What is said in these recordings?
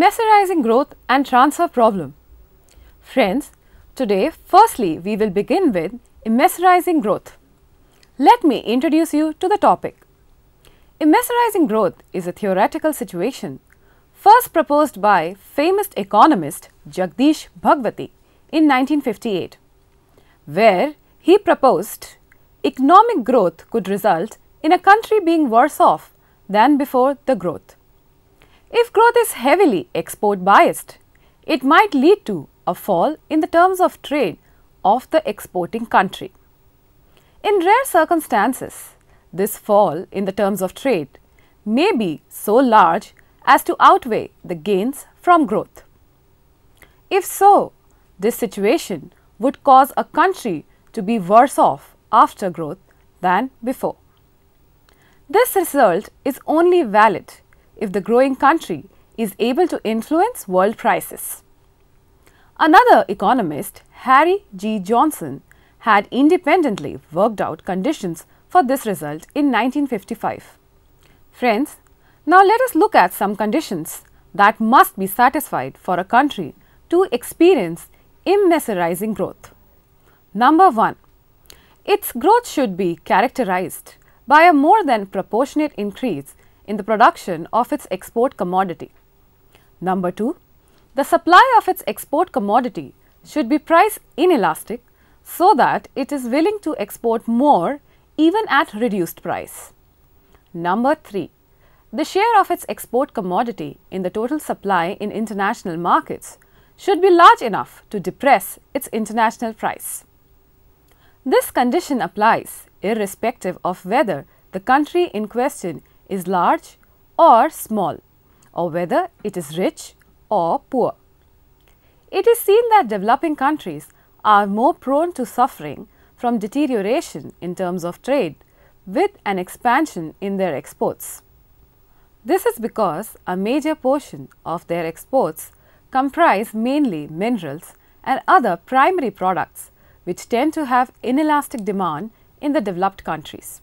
Immiserizing growth and transfer problem. Friends, today firstly we will begin with immiserizing growth. Let me introduce you to the topic. Immiserizing growth is a theoretical situation first proposed by famous economist Jagdish Bhagwati in 1958, where he proposed economic growth could result in a country being worse off than before the growth. If growth is heavily export biased, it might lead to a fall in the terms of trade of the exporting country. In rare circumstances, this fall in the terms of trade may be so large as to outweigh the gains from growth. If so, this situation would cause a country to be worse off after growth than before. This result is only valid if the growing country is able to influence world prices. Another economist, Harry G. Johnson, had independently worked out conditions for this result in 1955. Friends, now let us look at some conditions that must be satisfied for a country to experience immiserizing growth. Number 1. Its growth should be characterized by a more than proportionate increase in the production of its export commodity. Number 2. The supply of its export commodity should be price inelastic so that it is willing to export more even at reduced price. Number 3. The share of its export commodity in the total supply in international markets should be large enough to depress its international price. This condition applies irrespective of whether the country in question is large or small or whether it is rich or poor. It is seen that developing countries are more prone to suffering from deterioration in terms of trade with an expansion in their exports. This is because a major portion of their exports comprise mainly minerals and other primary products which tend to have inelastic demand in the developed countries.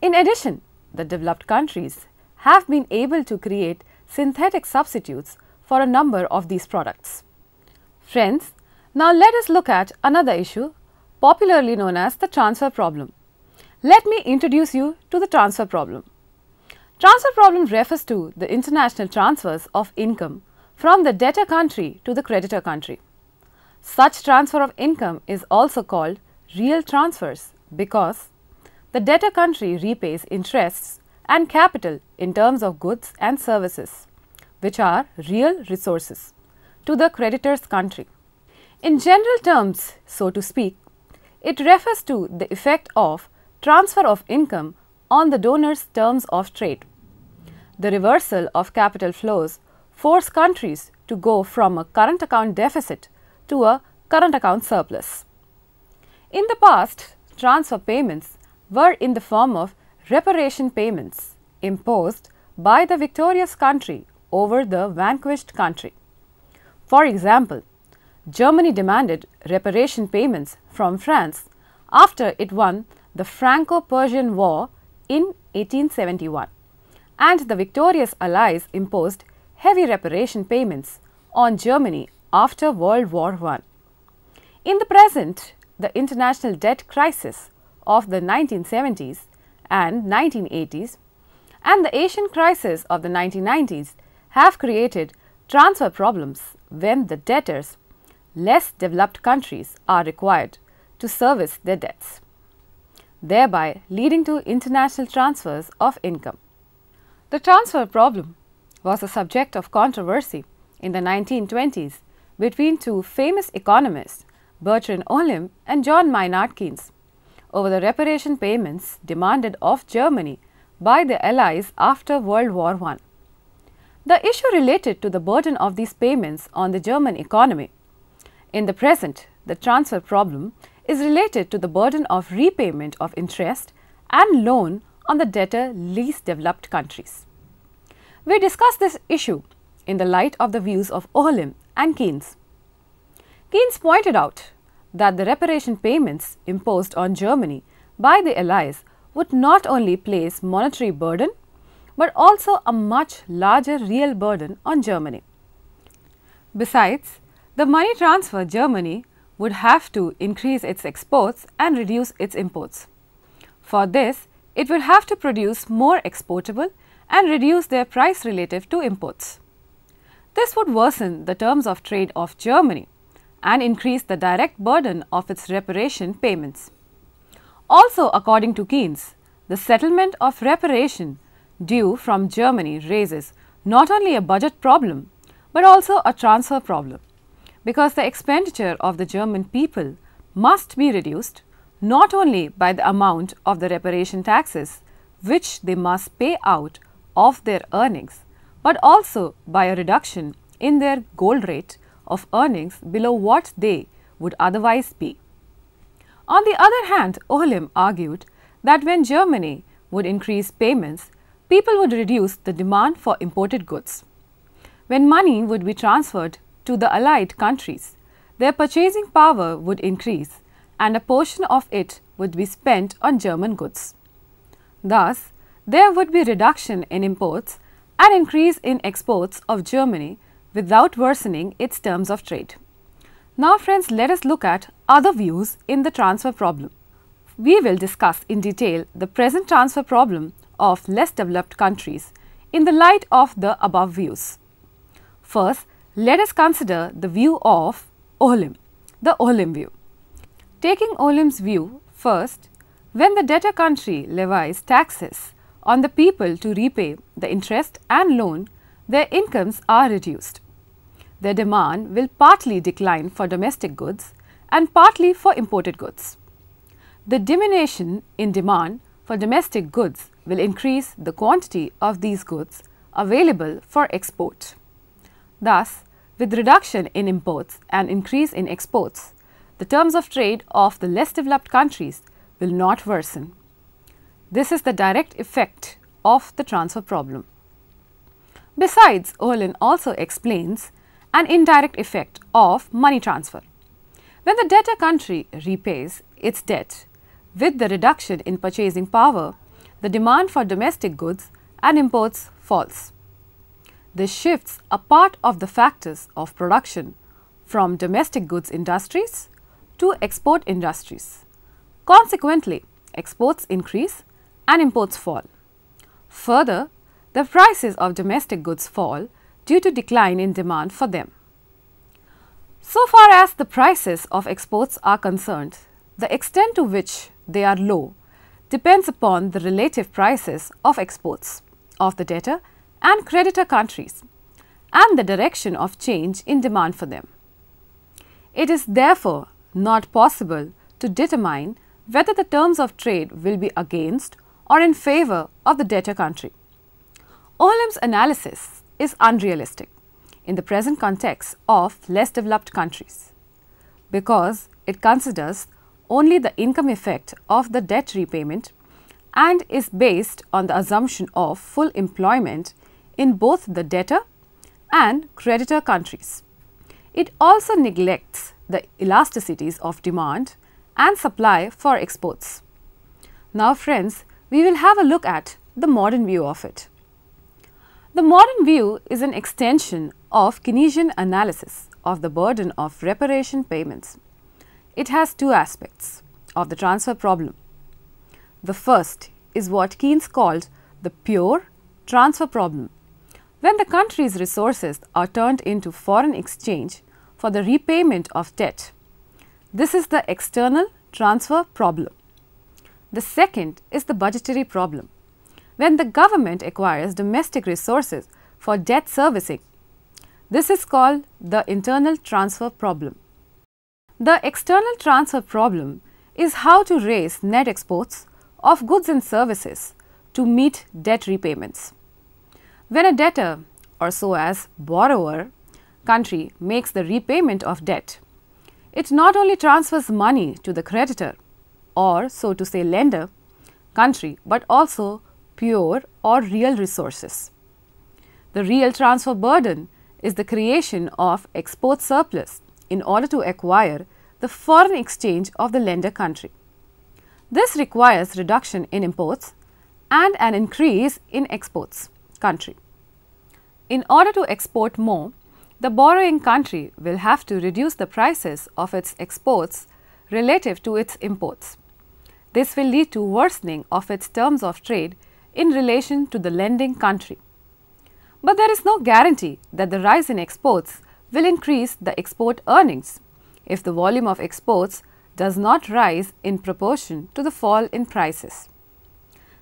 In addition, the developed countries have been able to create synthetic substitutes for a number of these products. Friends, now let us look at another issue popularly known as the transfer problem. Let me introduce you to the transfer problem. Transfer problem refers to the international transfers of income from the debtor country to the creditor country. Such transfer of income is also called real transfers because the debtor country repays interests and capital in terms of goods and services, which are real resources, to the creditor's country. In general terms, so to speak, it refers to the effect of transfer of income on the donor's terms of trade. The reversal of capital flows force countries to go from a current account deficit to a current account surplus. In the past, transfer payments were in the form of reparation payments imposed by the victorious country over the vanquished country. For example, Germany demanded reparation payments from France after it won the Franco-Prussian War in 1871 and the victorious allies imposed heavy reparation payments on Germany after World War I. In the present, the international debt crisis of the 1970s and 1980s and the Asian crisis of the 1990s have created transfer problems when the debtors, less developed countries are required to service their debts, thereby leading to international transfers of income. The transfer problem was a subject of controversy in the 1920s between two famous economists, Bertrand Ohlin and John Maynard Keynes over the reparation payments demanded of Germany by the Allies after World War I. The issue related to the burden of these payments on the German economy. In the present, the transfer problem is related to the burden of repayment of interest and loan on the debtor least developed countries. We discuss this issue in the light of the views of Ohlin and Keynes. Keynes pointed out that the reparation payments imposed on Germany by the Allies would not only place monetary burden, but also a much larger real burden on Germany. Besides, the money transfer Germany would have to increase its exports and reduce its imports. For this, it would have to produce more exportable and reduce their price relative to imports. This would worsen the terms of trade of Germany and increase the direct burden of its reparation payments. Also according to Keynes, the settlement of reparation due from Germany raises not only a budget problem, but also a transfer problem because the expenditure of the German people must be reduced not only by the amount of the reparation taxes which they must pay out of their earnings, but also by a reduction in their gold rate of earnings below what they would otherwise be. On the other hand, Ohlin argued that when Germany would increase payments, people would reduce the demand for imported goods. When money would be transferred to the allied countries, their purchasing power would increase and a portion of it would be spent on German goods. Thus, there would be reduction in imports and increase in exports of Germany without worsening its terms of trade. Now friends, let us look at other views in the transfer problem. We will discuss in detail the present transfer problem of less developed countries in the light of the above views. First, let us consider the view of Ohlin, the Ohlin view. Taking Ohlin's view first, when the debtor country levies taxes on the people to repay the interest and loan, their incomes are reduced. Their demand will partly decline for domestic goods and partly for imported goods. The diminution in demand for domestic goods will increase the quantity of these goods available for export. Thus, with reduction in imports and increase in exports, the terms of trade of the less developed countries will not worsen. This is the direct effect of the transfer problem. Besides, Ohlin also explains an indirect effect of money transfer. When the debtor country repays its debt with the reduction in purchasing power, the demand for domestic goods and imports falls. This shifts a part of the factors of production from domestic goods industries to export industries. Consequently, exports increase and imports fall. Further, the prices of domestic goods fall due to decline in demand for them. So far as the prices of exports are concerned, the extent to which they are low depends upon the relative prices of exports of the debtor and creditor countries and the direction of change in demand for them. It is therefore not possible to determine whether the terms of trade will be against or in favor of the debtor country. Ohlin's analysis is unrealistic in the present context of less developed countries because it considers only the income effect of the debt repayment and is based on the assumption of full employment in both the debtor and creditor countries. It also neglects the elasticities of demand and supply for exports. Now friends, we will have a look at the modern view of it. The modern view is an extension of Keynesian analysis of the burden of reparation payments. It has two aspects of the transfer problem. The first is what Keynes called the pure transfer problem. When the country's resources are turned into foreign exchange for the repayment of debt, this is the external transfer problem. The second is the budgetary problem when the government acquires domestic resources for debt servicing. This is called the internal transfer problem. The external transfer problem is how to raise net exports of goods and services to meet debt repayments. When a debtor or so as borrower country makes the repayment of debt, it not only transfers money to the creditor or so to say lender country, but also pure or real resources. The real transfer burden is the creation of export surplus in order to acquire the foreign exchange of the lender country. This requires reduction in imports and an increase in exports country. In order to export more, the borrowing country will have to reduce the prices of its exports relative to its imports. This will lead to worsening of its terms of trade in relation to the lending country. But there is no guarantee that the rise in exports will increase the export earnings if the volume of exports does not rise in proportion to the fall in prices.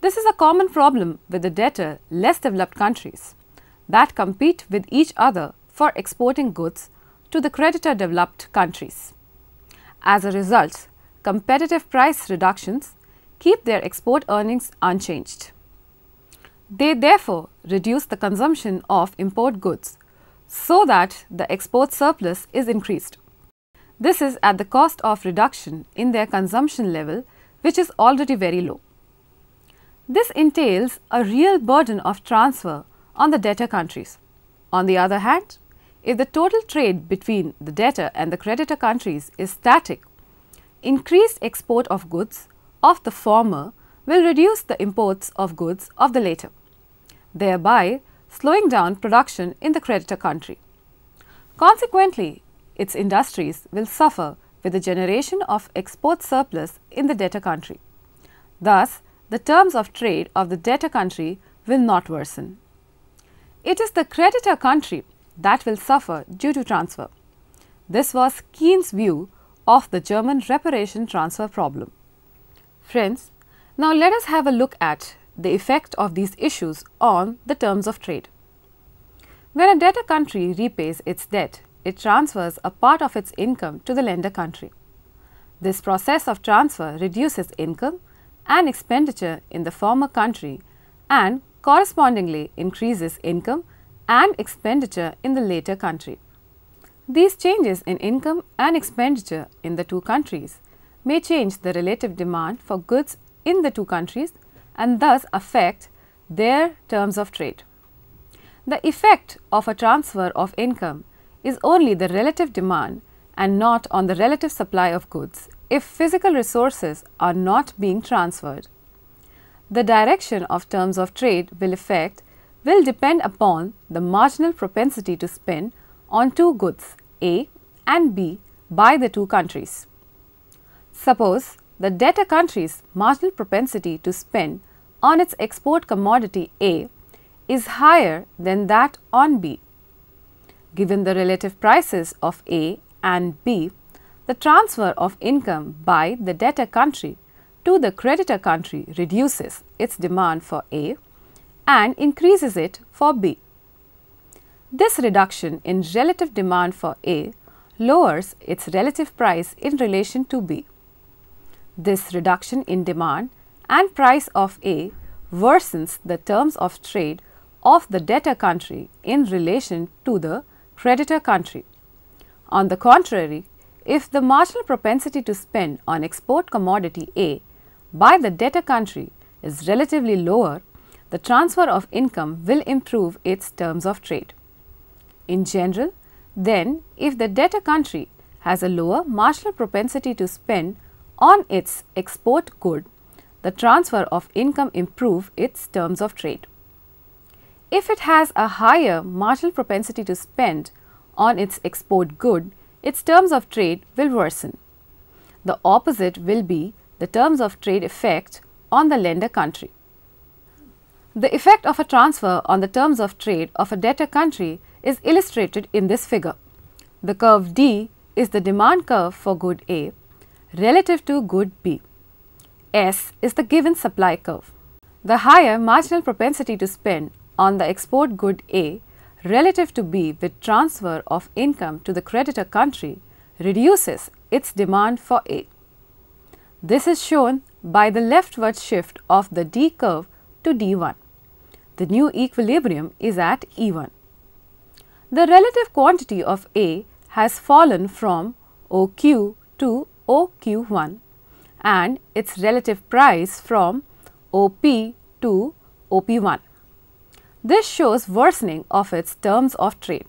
This is a common problem with the debtor less developed countries that compete with each other for exporting goods to the creditor developed countries. As a result, competitive price reductions keep their export earnings unchanged. They therefore reduce the consumption of import goods so that the export surplus is increased. This is at the cost of reduction in their consumption level which is already very low. This entails a real burden of transfer on the debtor countries. On the other hand, if the total trade between the debtor and the creditor countries is static, increased export of goods of the former will reduce the imports of goods of the later, thereby slowing down production in the creditor country. Consequently, its industries will suffer with the generation of export surplus in the debtor country. Thus, the terms of trade of the debtor country will not worsen. It is the creditor country that will suffer due to transfer. This was Keynes' view of the German reparation transfer problem. Friends, now let us have a look at the effect of these issues on the terms of trade. When a debtor country repays its debt, it transfers a part of its income to the lender country. This process of transfer reduces income and expenditure in the former country and correspondingly increases income and expenditure in the later country. These changes in income and expenditure in the two countries may change the relative demand for goods in the two countries and thus affect their terms of trade. The effect of a transfer of income is only the relative demand and not on the relative supply of goods if physical resources are not being transferred. The direction of terms of trade will affect will depend upon the marginal propensity to spend on two goods A and B by the two countries. Suppose the debtor country's marginal propensity to spend on its export commodity A is higher than that on B. Given the relative prices of A and B, the transfer of income by the debtor country to the creditor country reduces its demand for A and increases it for B. This reduction in relative demand for A lowers its relative price in relation to B. This reduction in demand and price of A worsens the terms of trade of the debtor country in relation to the creditor country. On the contrary, if the marginal propensity to spend on export commodity A by the debtor country is relatively lower, the transfer of income will improve its terms of trade. In general, then if the debtor country has a lower marginal propensity to spend on its export good, the transfer of income improve its terms of trade. If it has a higher marginal propensity to spend on its export good, its terms of trade will worsen. The opposite will be the terms of trade effect on the lender country. The effect of a transfer on the terms of trade of a debtor country is illustrated in this figure. The curve D is the demand curve for good A relative to good B. S is the given supply curve. The higher marginal propensity to spend on the export good A relative to B with transfer of income to the creditor country reduces its demand for A. This is shown by the leftward shift of the D curve to D1 the new equilibrium is at E1. The relative quantity of A has fallen from OQ to OQ1 and its relative price from OP to OP1. This shows worsening of its terms of trade.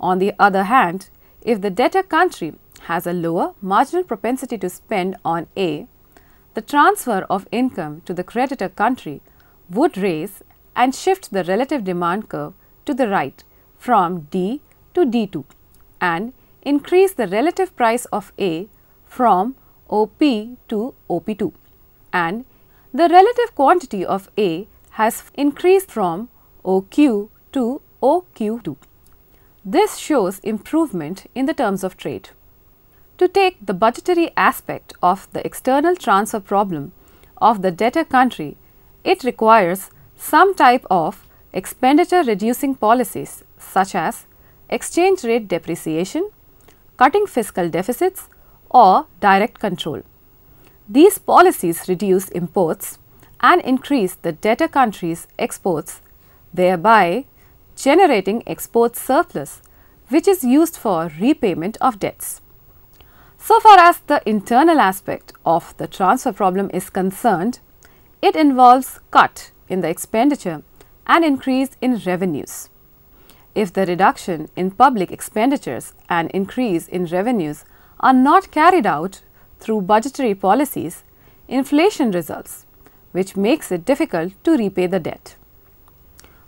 On the other hand, if the debtor country has a lower marginal propensity to spend on A, the transfer of income to the creditor country would raise and shift the relative demand curve to the right from D to D2 and increase the relative price of A from OP to OP2 and the relative quantity of A has increased from OQ to OQ2. This shows improvement in the terms of trade. To take the budgetary aspect of the external transfer problem of the debtor country, it requires some type of expenditure reducing policies such as exchange rate depreciation, cutting fiscal deficits or direct control. These policies reduce imports and increase the debtor country's exports, thereby generating export surplus which is used for repayment of debts. So far as the internal aspect of the transfer problem is concerned, it involves cut in the expenditure and increase in revenues. If the reduction in public expenditures and increase in revenues are not carried out through budgetary policies, inflation results, which makes it difficult to repay the debt.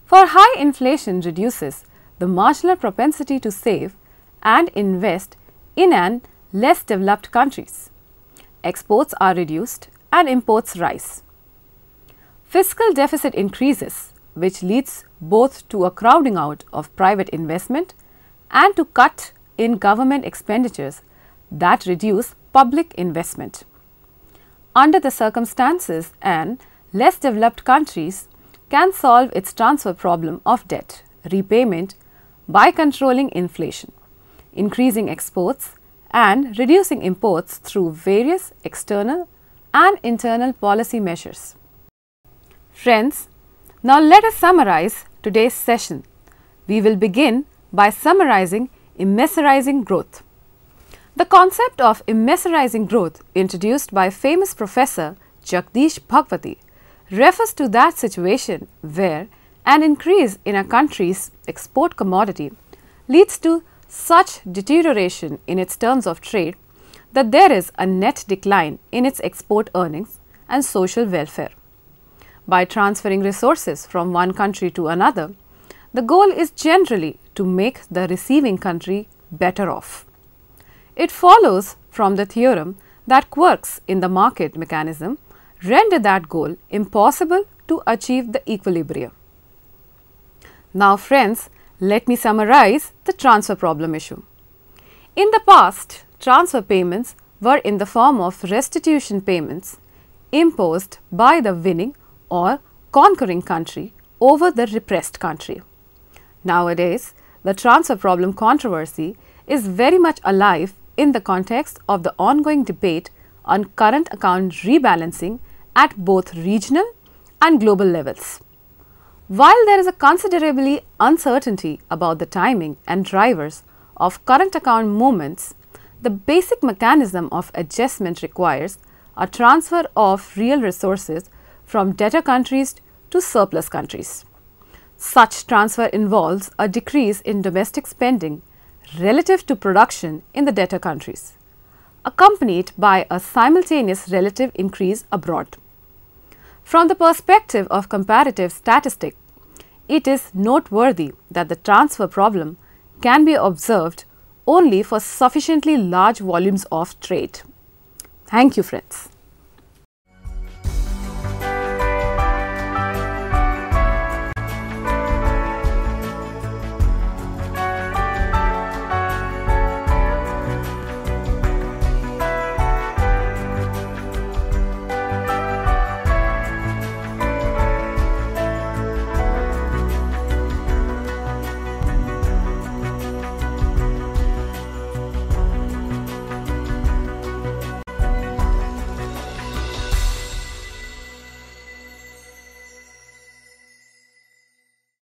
For high inflation reduces the marginal propensity to save and invest in an less developed countries. Exports are reduced and imports rise. Fiscal deficit increases which leads both to a crowding out of private investment and to cut in government expenditures that reduce public investment. Under the circumstances, an less developed countries can solve its transfer problem of debt repayment by controlling inflation, increasing exports and reducing imports through various external and internal policy measures. Friends, now let us summarize today's session. We will begin by summarizing immiserizing growth. The concept of immiserizing growth introduced by famous professor Jagdish Bhagwati refers to that situation where an increase in a country's export commodity leads to such deterioration in its terms of trade that there is a net decline in its export earnings and social welfare. By transferring resources from one country to another, the goal is generally to make the receiving country better off. It follows from the theorem that quirks in the market mechanism render that goal impossible to achieve the equilibrium. Now friends, let me summarize the transfer problem issue. In the past, transfer payments were in the form of restitution payments imposed by the winning or conquering country over the repressed country. Nowadays, the transfer problem controversy is very much alive in the context of the ongoing debate on current account rebalancing at both regional and global levels. While there is a considerably uncertainty about the timing and drivers of current account movements, the basic mechanism of adjustment requires a transfer of real resources from debtor countries to surplus countries. Such transfer involves a decrease in domestic spending relative to production in the debtor countries, accompanied by a simultaneous relative increase abroad. From the perspective of comparative statics, it is noteworthy that the transfer problem can be observed only for sufficiently large volumes of trade. Thank you friends.